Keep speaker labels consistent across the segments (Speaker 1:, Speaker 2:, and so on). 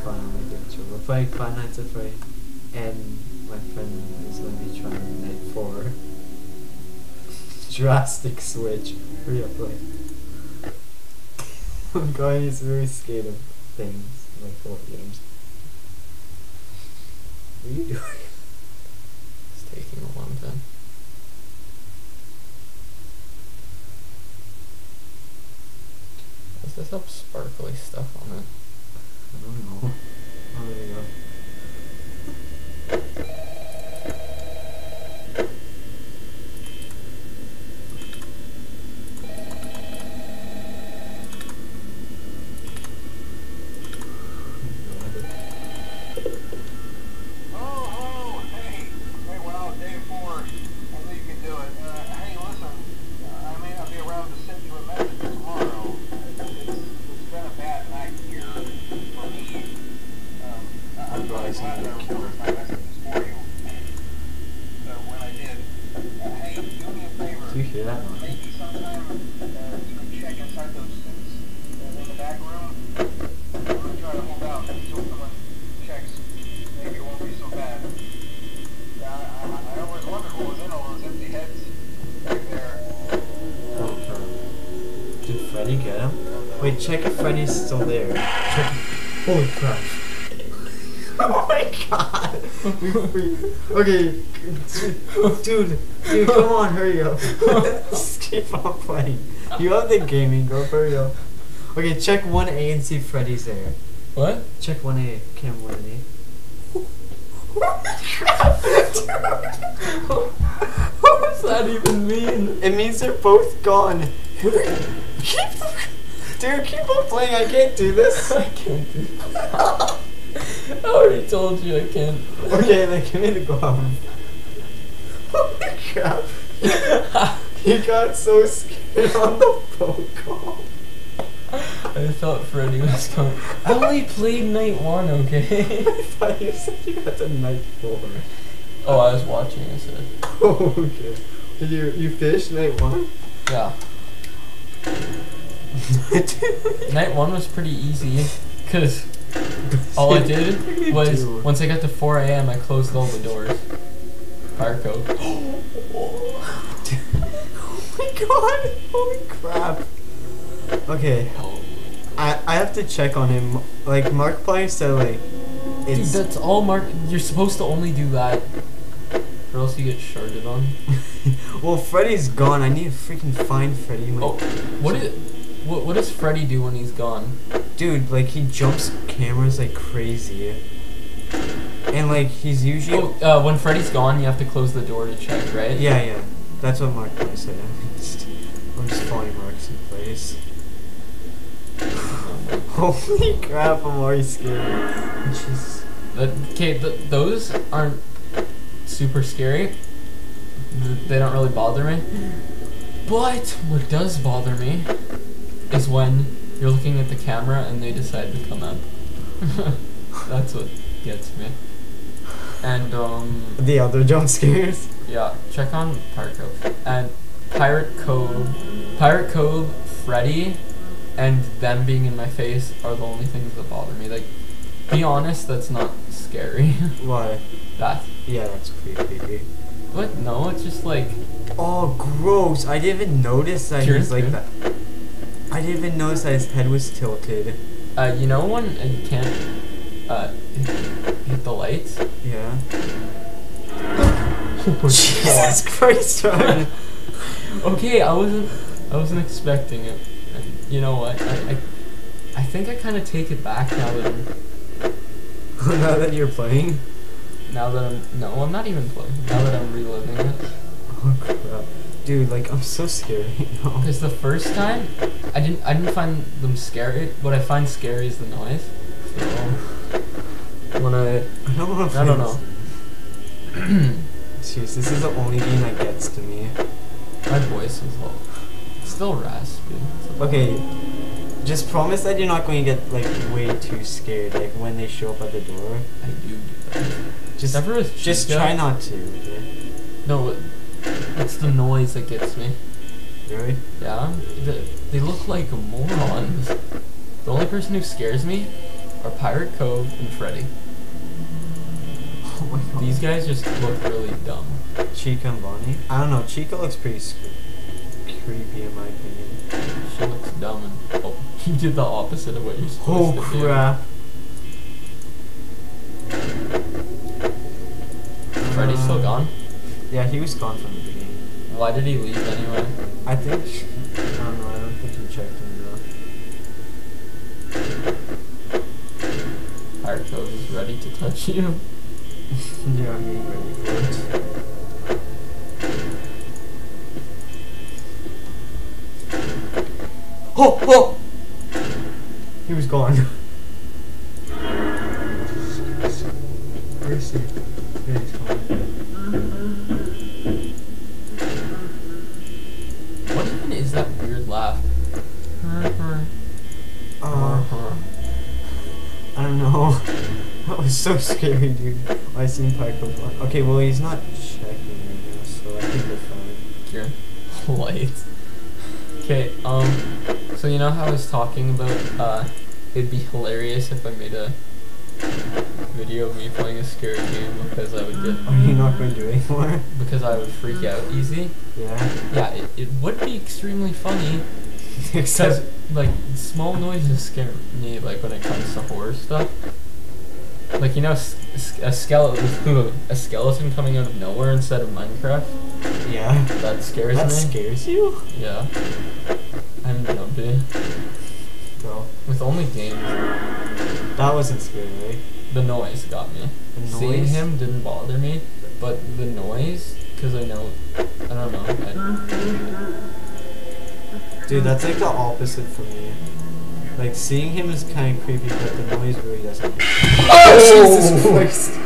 Speaker 1: on my game too. We're playing Five Nights at Freddy, and my friend is gonna be trying Night Four. Drastic switch. Hurry up, play. I'm going. He's very scared of things like horror games. What are you doing?
Speaker 2: It's taking a long time. Does this have sparkly stuff on it?
Speaker 1: I don't know. Oh, there you go.
Speaker 3: Oh, oh, hey. Hey, well, day four. I know you can do it. Uh, hey, listen. Uh, I may not be around to send you a message tomorrow. It's, it's been a bad night here for me. Um, I- I'm really glad that I recorded my messages for you. Uh, when I did. Uh, hey, do me a favor.
Speaker 1: Do you hear that noise?
Speaker 3: Maybe sometime uh, you can check inside those suits uh, in the back room. I'm gonna try to hold out until someone checks. Maybe it won't be so bad. Yeah, I, I, I always wondered what was in all those empty heads back there.
Speaker 1: Oh, crap. Did Freddy get him? Wait, check if Freddy's still there. Check. Holy crap. Oh my god! We, we, okay, dude, dude, come on, hurry up. Just keep on playing. You have the gaming, go, hurry up. Okay, check 1A and see if Freddy's there.
Speaker 2: What?
Speaker 1: Check 1A, cam 1A.
Speaker 2: what does that even mean?
Speaker 1: It means they're both gone. dude, keep on playing. I can't do this.
Speaker 2: I can't do I already told you I can't.
Speaker 1: Okay, then give me the glove. Holy crap. He got so scared on the phone call.
Speaker 2: I thought Freddy was coming. I only played night one, okay?
Speaker 1: I thought you said you got to night four.
Speaker 2: oh, I was watching, I said.
Speaker 1: Oh, okay. Did you you finished night one?
Speaker 2: Yeah. Night one was pretty easy, because all I did was, once I got to 4 a.m., I closed all the doors. Fire code.
Speaker 1: Oh my god! Holy crap! Okay, I I have to check on him. Like Markiplier said, like
Speaker 2: Dude,
Speaker 1: it's
Speaker 2: that's all Mark. You're supposed to only do that, or else you get sharded on.
Speaker 1: well, Freddy's gone. I need to freaking find Freddy. My
Speaker 2: Oh, what is, what, what does Freddy do when he's gone?
Speaker 1: Dude, like he jumps cameras like crazy, and like he's usually
Speaker 2: Oh, uh, when Freddy's gone, you have to close the door to check, right?
Speaker 1: yeah yeah. That's what Markiplier said. I'm just, I'm just following Mark's in place. Holy crap! I'm already scared. Jeez.
Speaker 2: Okay, th- those aren't super scary. Th- They don't really bother me. But what does bother me is when you're looking at the camera and they decide to come up. That's what gets me. And um,
Speaker 1: The other jump scares.
Speaker 2: yeah, check on Pirate Cove and Pirate Cove, Pirate Cove, Freddy, and them being in my face are the only things that bother me. Like, be honest, that's not scary.
Speaker 1: Why?
Speaker 2: that.
Speaker 1: Yeah, that's pretty creepy.
Speaker 2: What? No, it's just like
Speaker 1: Oh, gross! I didn't even notice that
Speaker 2: Sure,
Speaker 1: he's like
Speaker 2: good.
Speaker 1: that. I didn't even notice that his head was tilted.
Speaker 2: uh, you know when you can't uh hit the lights.
Speaker 1: Yeah.
Speaker 2: Oh
Speaker 1: Jesus Christ,
Speaker 2: okay, I wasn't I wasn't expecting it. And you know what? I I, I think I kind of take it back now that I'm
Speaker 1: now that you're playing?
Speaker 2: now that I'm no, I'm not even playing. Now that I'm reliving it.
Speaker 1: Oh crap. Dude, like, I'm so scared right now.
Speaker 2: Because the first time, I didn't I didn't find them scary. What I find scary is the noise. So, when I
Speaker 1: I don't know
Speaker 2: I don't know.
Speaker 1: Jeez, this is the only game that gets to me.
Speaker 2: My voice is low. Still raspy. It's a little-
Speaker 1: Okay, just promise that you're not going to get, like, way too scared, like, when they show up at the door.
Speaker 2: I do do.
Speaker 1: Just, just try not to, okay?
Speaker 2: No, it's the noise that gets me.
Speaker 1: Really?
Speaker 2: Yeah, they, they look like morons. The only person who scares me are Pirate Cove and Freddy.
Speaker 1: Oh my god.
Speaker 2: These guys just look really dumb.
Speaker 1: Chica and Bonnie. I don't know. Chica looks pretty creepy in my opinion.
Speaker 2: She looks dumb and oh, you did the opposite of what you're supposed
Speaker 1: Oh
Speaker 2: to do.
Speaker 1: crap.
Speaker 2: Freddy's still gone?
Speaker 1: Yeah, he was gone from the beginning.
Speaker 2: Why did he leave anyway?
Speaker 1: I think. I don't know. I don't think he checked him
Speaker 2: though. Cove is ready to touch you.
Speaker 1: yeah, I'm getting ready for it. Oh, oh! He was gone. Where is he?
Speaker 2: That
Speaker 1: was so scary, dude. I seen Pyco. Okay, well, he's not checking right now, so I think we're fine.
Speaker 2: You're light. Okay, um, so you know how I was talking about, uh, it'd be hilarious if I made a video of me playing a scary game because I would get,
Speaker 1: Are you not going to do it anymore?
Speaker 2: because I would freak out easy?
Speaker 1: Yeah.
Speaker 2: Yeah, it, it would be extremely funny because,
Speaker 1: Except,
Speaker 2: like, small noises scare me, like, when it comes to horror stuff. Like, you know, s- s- a skeleton, a skeleton coming out of nowhere instead of Minecraft?
Speaker 1: yeah.
Speaker 2: That scares
Speaker 1: That
Speaker 2: me.
Speaker 1: scares you?
Speaker 2: Yeah. I'm jumpy.
Speaker 1: Bro.
Speaker 2: With only games,
Speaker 1: That wasn't scary, right?
Speaker 2: the noise got me.
Speaker 1: The
Speaker 2: Seeing him didn't bother me, but the noise, because I know, I don't know. I,
Speaker 1: Dude, that's like the opposite for me. Like, seeing him is kind of creepy, but the noise really doesn't.
Speaker 2: Oh, oh!
Speaker 1: Jesus Christ!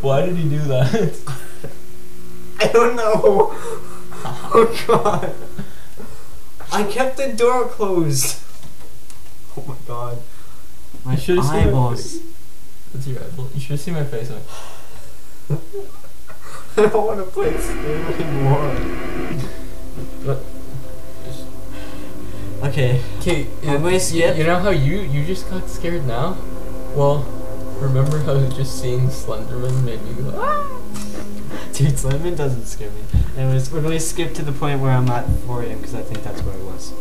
Speaker 2: Why did he do that?
Speaker 1: I don't know. Oh god. I kept the door closed. Oh my god. My
Speaker 2: You should've seen my
Speaker 1: eyeballs.
Speaker 2: That's your eyeball. You should have seen my face.
Speaker 1: I don't want to play this game anymore.
Speaker 2: what?
Speaker 1: Okay.
Speaker 2: Okay,
Speaker 1: I'm gonna
Speaker 2: you,
Speaker 1: skip.
Speaker 2: you know how you you just got scared now? Well, remember how just seeing Slenderman made me go ah?
Speaker 1: Dude, Slenderman doesn't scare me. Anyways, we're to skip to the point where I'm at 4 a.m. because I think that's where I was.